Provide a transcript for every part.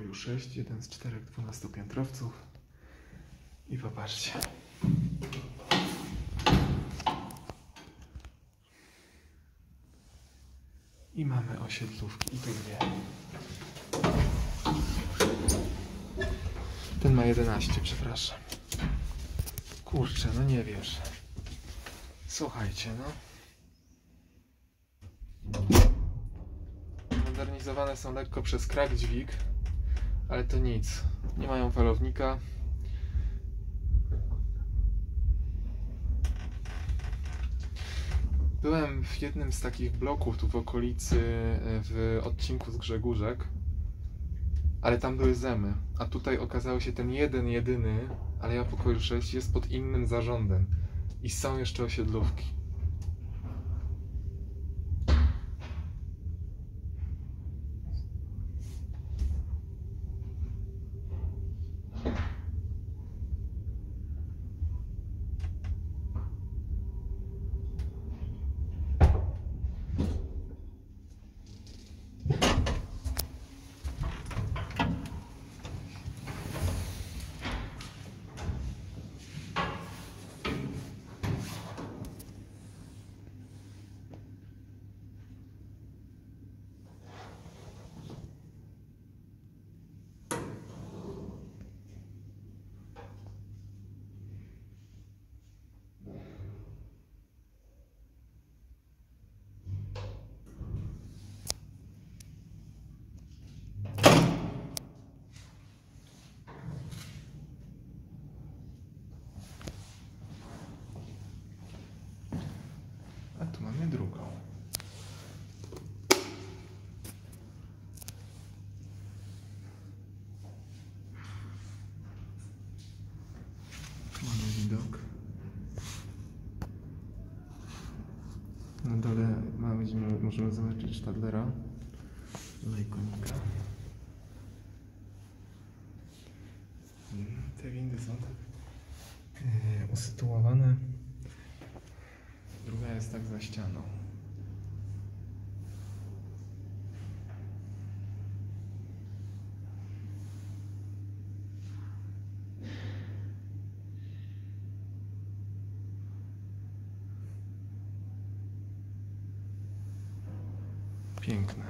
pokoju 6, jeden z czterech dwunastopiętrowców. I popatrzcie. I mamy osiedlówki, i tu dwie. Ten ma 11, przepraszam. Kurczę, no nie wiesz. Słuchajcie, no. Modernizowane są lekko przez krak dźwig, ale to nic. Nie mają falownika. Byłem w jednym z takich bloków tu w okolicy, e, w odcinku z Grzegórzek, ale tam były zemy. A tutaj okazało się ten jeden, jedyny, ale ja pokoju 6 jest pod innym zarządem. I są jeszcze osiedlówki. A tu mamy drugą. Tu mamy widok. Na dole mamy, możemy zobaczyć Stadlera. Lejkonika. Mm, Te windy są tak e, usytuowane. Druga jest tak za ścianą. Piękne.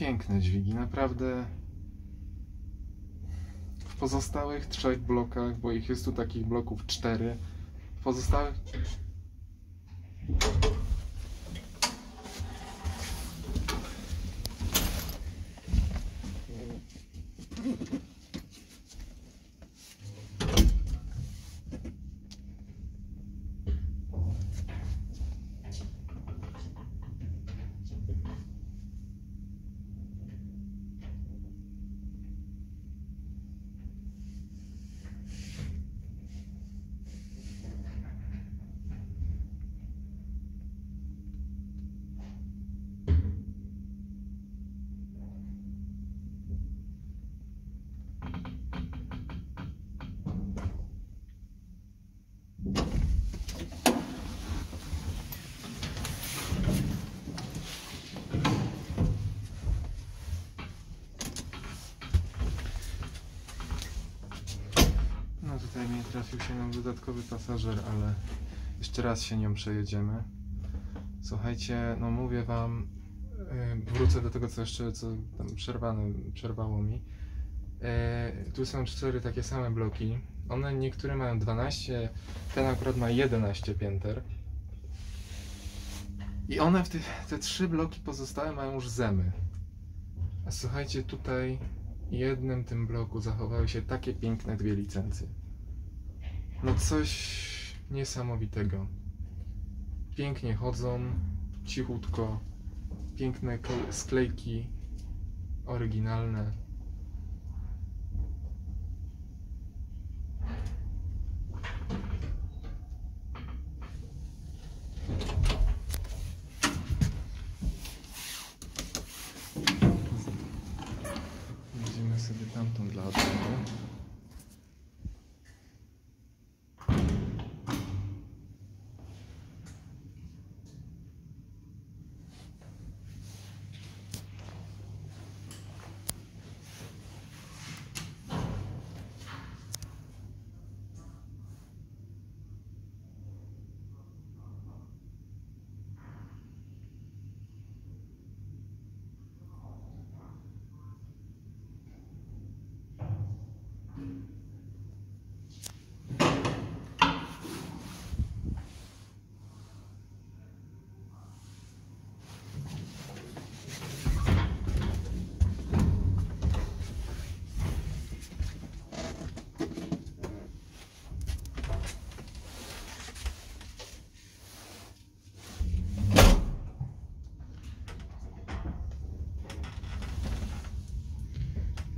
Piękne dźwigi, naprawdę. W pozostałych trzech blokach, bo ich jest tu takich bloków cztery, w pozostałych No tutaj mi trafił się nam dodatkowy pasażer, ale jeszcze raz się nią przejedziemy. Słuchajcie, no mówię wam, yy, wrócę do tego, co jeszcze co tam przerwane, przerwało mi. Yy, tu są cztery takie same bloki. One niektóre mają 12, ten akurat ma 11 pięter. I one w tych, te trzy bloki pozostałe mają już zemy. A słuchajcie, tutaj jednym tym bloku zachowały się takie piękne dwie licencje. No coś niesamowitego. Pięknie chodzą, cichutko. Piękne kle- sklejki, oryginalne.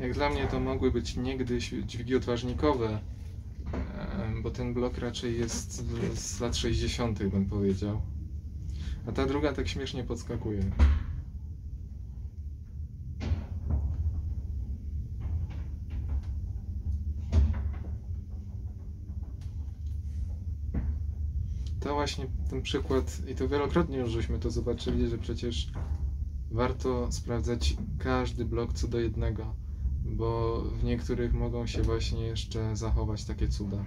Jak dla mnie to mogły być niegdyś dźwigi odważnikowe, em, bo ten blok raczej jest z lat 60., bym powiedział. A ta druga tak śmiesznie podskakuje. To właśnie ten przykład, i to wielokrotnie już żeśmy to zobaczyli, że przecież warto sprawdzać każdy blok co do jednego, bo w niektórych mogą się właśnie jeszcze zachować takie cuda.